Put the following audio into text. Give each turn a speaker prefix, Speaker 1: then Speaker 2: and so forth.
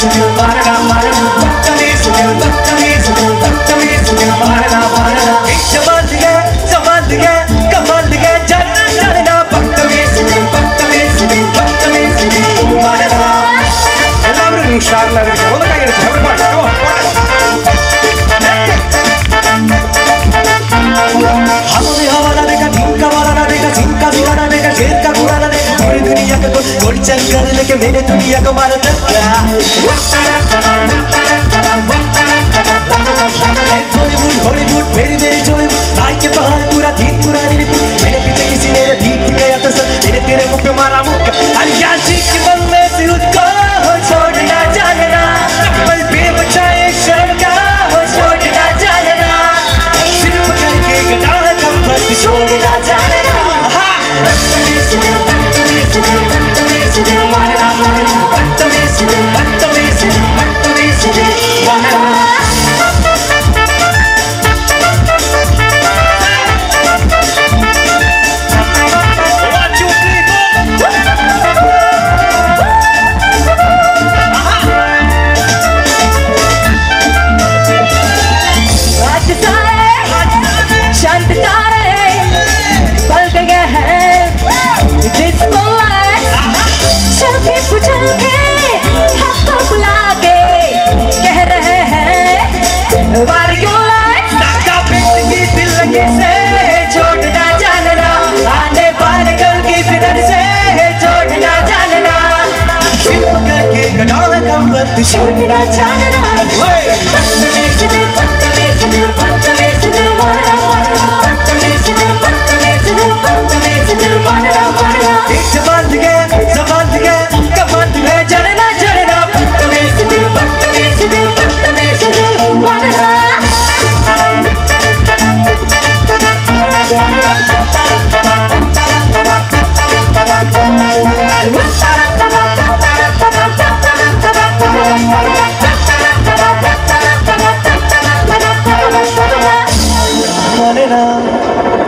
Speaker 1: सुनियो मारना मारना बदतमीज सुनियो बदतमीज सुनियो बदतमीज सुनियो मारना जमा दिया कमा दिया चलना चलना बदतमीज सुनियो बदतमीज सुनियो बदतमीज सुनियो मारना எல்லாரும் உஷார்ல जान लेके मेरे दुनिया को मार धक्का हॉलीवुड हॉलीवुड मेरी मेरी जोड़ी One Let the show be
Speaker 2: done tonight.
Speaker 1: Hey!